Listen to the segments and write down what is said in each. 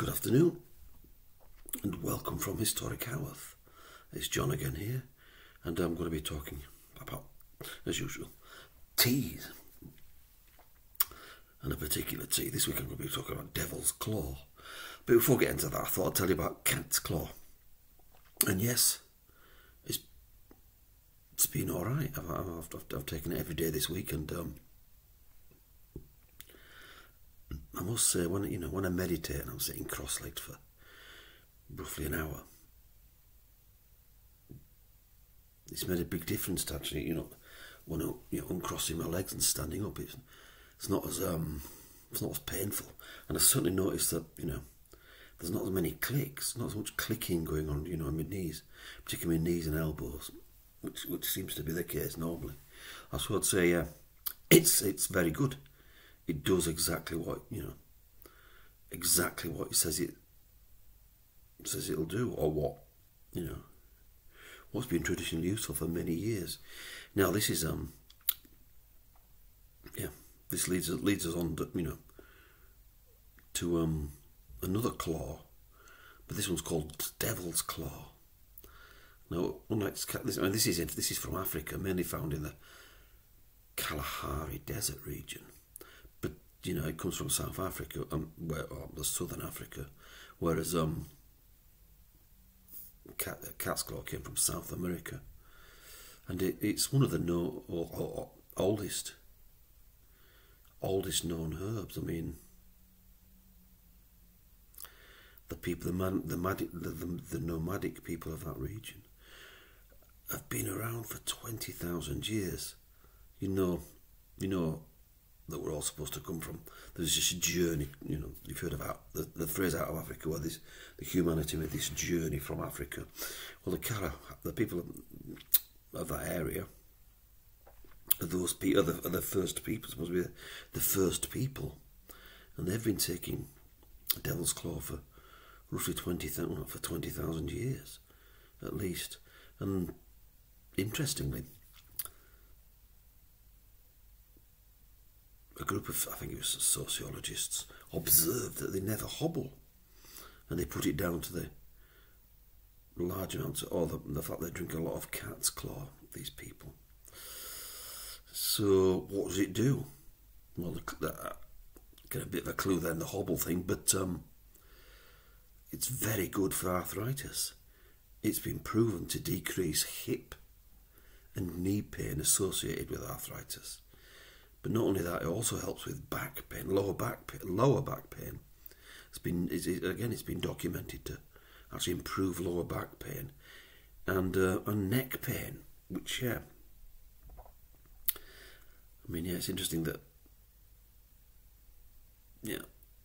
Good afternoon, and welcome from Historic Haworth. It's Jon again here, and I'm going to be talking about, as usual, teas. And a particular tea. This week I'm going to be talking about Devil's Claw. But before I get into that, I thought I'd tell you about Cat's Claw. And yes, it's it's been all right. I've, I've, I've, I've taken it every day this week, and um, I must say, when you know, when I meditate and I'm sitting cross-legged for roughly an hour, it's made a big difference. To actually, you know, when I, you know, uncrossing my legs and standing up, it's it's not as um, it's not as painful. And I certainly noticed that you know, there's not as many clicks, not as much clicking going on, you know, on my knees, particularly my knees and elbows, which which seems to be the case normally. That's what I'd say. Yeah, it's it's very good it does exactly what you know exactly what it says it says it'll do or what you know what's been traditionally useful for many years. Now this is um yeah this leads us leads us on to, you know to um another claw but this one's called devil's claw. Now unlike this, I mean, this is this is from Africa mainly found in the Kalahari desert region you know, it comes from South Africa, um, where, or the Southern Africa, whereas um, cat, cat's claw came from South America, and it, it's one of the no, or, or, oldest, oldest known herbs. I mean, the people, the man, the, madic, the, the, the nomadic people of that region, have been around for twenty thousand years. You know, you know that we're all supposed to come from. There's this journey, you know, you've heard about the, the phrase out of Africa where this the humanity made this journey from Africa. Well, the Kara, the people of, that area, are those people, are the, are the first people, supposed to be the first people, and they've been taking Devil's Claw for roughly twenty thousand for twenty thousand years, at least, and interestingly a group of, I think it was sociologists, observed that they never hobble. And they put it down to the large amounts, or the, the fact they drink a lot of cat's claw, these people. So, what does it do? Well, the, the, get a bit of a clue then, the hobble thing, but um, it's very good for arthritis. It's been proven to decrease hip and knee pain associated with arthritis. But not only that, it also helps with back pain, lower back pain, lower back pain. It's been it's, it, again, it's been documented to actually improve lower back pain and uh, and neck pain, which yeah. I mean, yeah, it's interesting that yeah,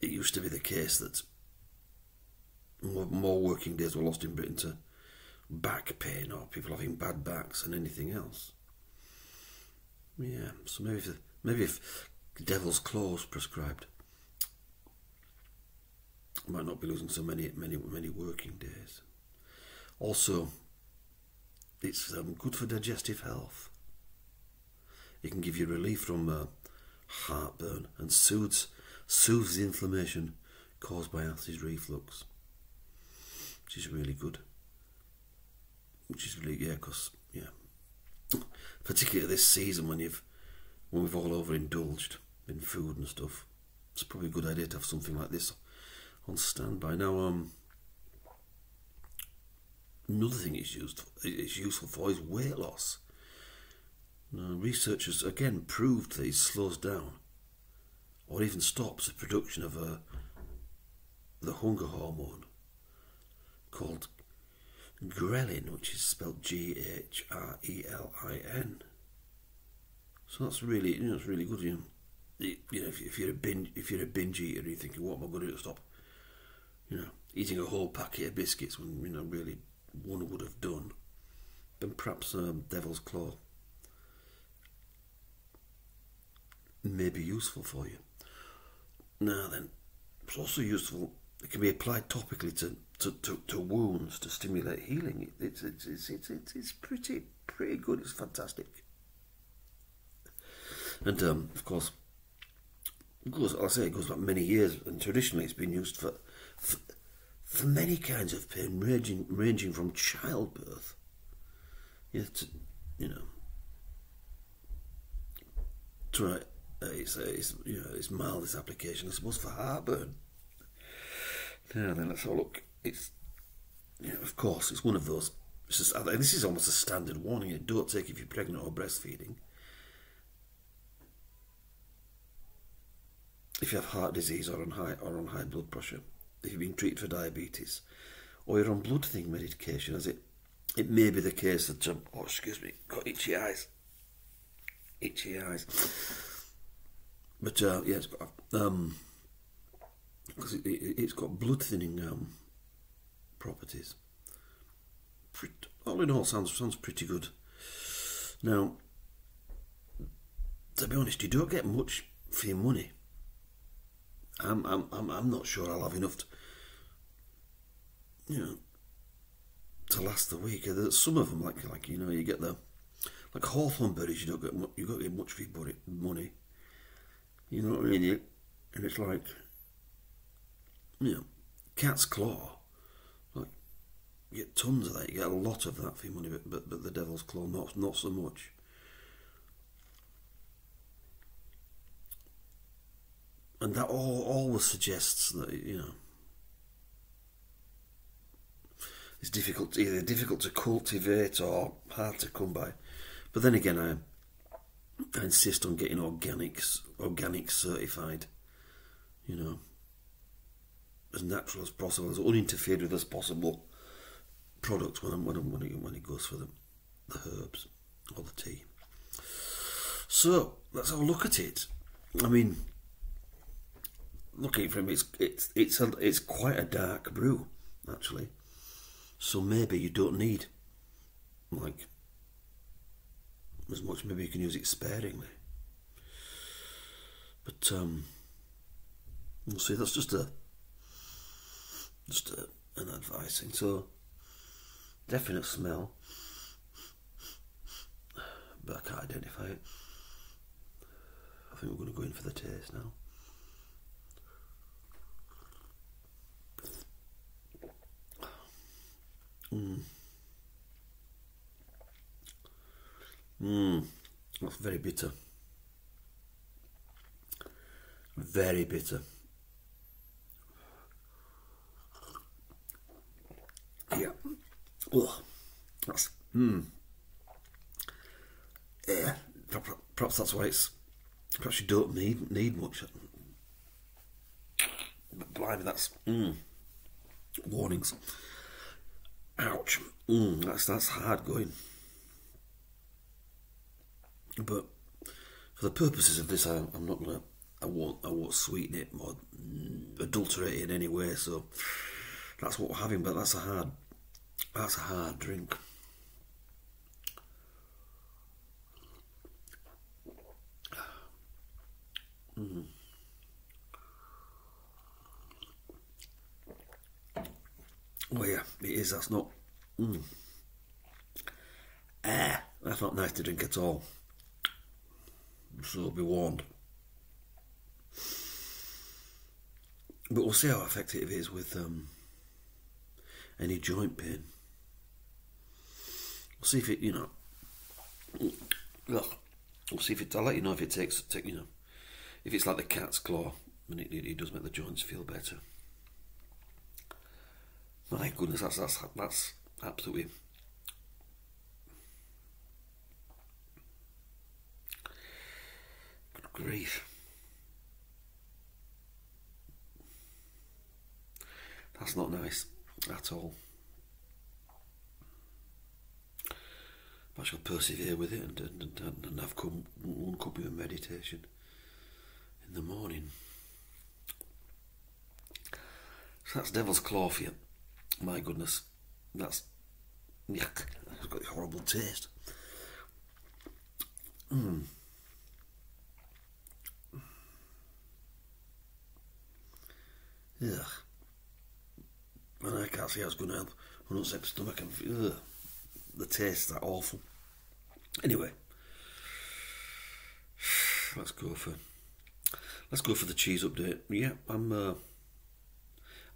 it used to be the case that more, more working days were lost in Britain to back pain or people having bad backs than anything else. Yeah, so maybe if Maybe if devil's claws prescribed, I might not be losing so many many many working days. Also, it's um, good for digestive health. It can give you relief from uh, heartburn and soothes soothes the inflammation caused by acid reflux, which is really good. Which is really yeah, because yeah, particularly this season when you've when we've all overindulged in food and stuff, it's probably a good idea to have something like this on standby. Now, um, another thing it's used it's useful for is weight loss. Now, researchers again proved that it slows down or even stops the production of a the hunger hormone called ghrelin, which is spelled G H R E L I N. So that's really, you know, it's really good. You know, you know if, if you're a binge, if you're a binge eater, you're thinking, what am I going to do to stop? You know, eating a whole packet of biscuits when you know really one would have done. Then perhaps um, Devil's Claw may be useful for you. Now then, it's also useful. It can be applied topically to, to, to, to wounds to stimulate healing. It's, it's, it's, it's, it's pretty pretty good. It's fantastic. And um, of course, it goes, I'll say it goes back many years, and traditionally it's been used for, for, for many kinds of pain, ranging ranging from childbirth, yeah, to, you know, to uh, it's, uh, it's you know it's mildest application, I suppose, for heartburn. Now then, let's have a look. It's yeah, of course, it's one of those. Just, this is almost a standard warning. You don't take if you're pregnant or breastfeeding. If you have heart disease or on high or on high blood pressure, if you've been treated for diabetes, or you're on blood thinning medication, as it it may be the case that um, oh excuse me, got itchy eyes, itchy eyes. But uh, yeah, it's got um, because it, it, has got blood thinning um, properties. Pretty, all in all, sounds sounds pretty good. Now, to be honest, you don't get much for your money. I'm I'm I'm, I'm not sure I'll have enough. To, you know, to last the week. Uh, there's some of them, like like you know, you get the like hawthorn berries. You don't get you don't get much for your money. You know what I mean? And it's like you know, cat's claw. Like you get tons of that. You get a lot of that for your money, but but, but the devil's claw not not so much. And that all always suggests that you know it's difficult, either difficult to cultivate or hard to come by. But then again, I, I insist on getting organics, organic certified. You know, as natural as possible, as uninterfered with as possible products when I'm, when I'm, when it, when it goes for the the herbs or the tea. So let's have a look at it. I mean, looking from it's it's it's a, it's quite a dark brew actually. So maybe you don't need like as much. Maybe you can use it sparingly. But um, we'll see. That's just a just a, an advising. So definite smell, but I can't identify it. I think we're going to go in for the taste now. Mm. Mm. That's very bitter. Very bitter. Yeah. Ugh. That's. Mm. Yeah. Perhaps that's why it's. Perhaps you don't need need much. But blimey, that's. Mm. Warnings. Ouch. Mm, that's that's hard going. But for the purposes of this, I, am not gonna. I won't. I won't sweeten it or adulterate it in any way. So that's what we're having. But that's a hard. That's a hard drink. Mm. Well, yeah, it is. That's not. Mm. Ah, that's not nice to drink at all. So be warned. But we'll see how effective it is with um, any joint pain. We'll see if it, you know. Look, we'll see if it. I'll let you know if it takes, take, you know, if it's like the cat's claw, and it, it, it does make the joints feel better. My goodness, that's that's that's absolutely good grief. That's not nice at all. But I shall persevere with it and, and, and, and have come, one cup of meditation in the morning. So that's Devil's Claw for you. My goodness, that's yuck. It's got a horrible taste. Mm. Yeah. And I can't see how it's going to help an upset stomach and ugh, the taste that awful. Anyway, let's go for let's go for the cheese update. Yeah, I'm uh,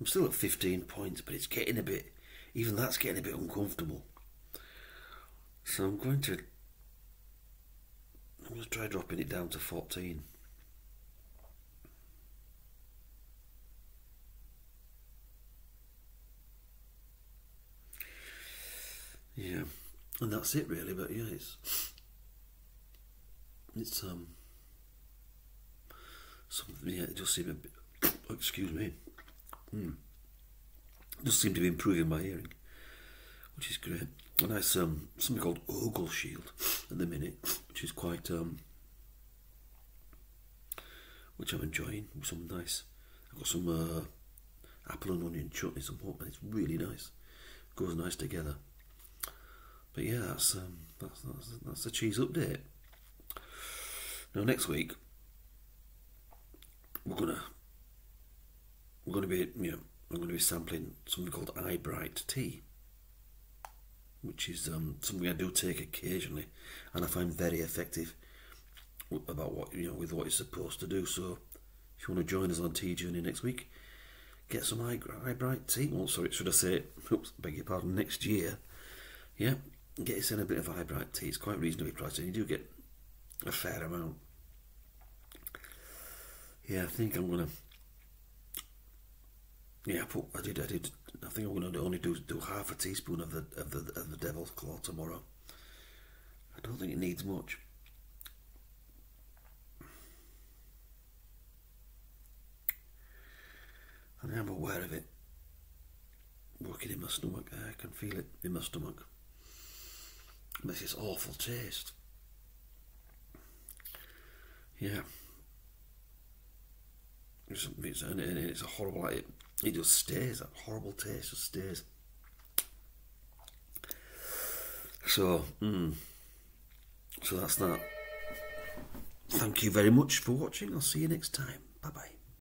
I'm still at 15 points, but it's getting a bit, even that's getting a bit uncomfortable. So I'm going to, I'm going to try dropping it down to 14. Yeah, and that's it really. But yeah, it's it's um something. Yeah, it just seemed a bit. Excuse me. Mm. Just seem to be improving my hearing, which is great. A nice um something called Ogleshield at the minute, which is quite um which I'm enjoying. Some nice. I've got some uh, apple and onion chutney, some and it's really nice. Goes nice together. But yeah, that's um, that's that's, that's the cheese update. Now next week we're gonna we're gonna be you know I'm gonna be sampling something called Eyebright tea, which is um, something I do take occasionally, and I find very effective about what you know with what you're supposed to do. So if you want to join us on Tea Journey next week, get some Eyebright tea. Well, sorry, should I say? Oops, beg your pardon. Next year, yeah, get yourself a bit of Eyebright tea. It's quite reasonably priced, and you do get a fair amount. Yeah, I think I'm gonna. Yeah, I, put, I did. I did. I think I'm gonna only do do half a teaspoon of the of the of the devil's claw tomorrow. I don't think it needs much. And I'm aware of it working in my stomach. I can feel it in my stomach. This awful taste. Yeah. It's, it's, and it's a horrible, it, it just stays, that horrible taste just stays. So, mm, so that's that. Thank you very much for watching. I'll see you next time.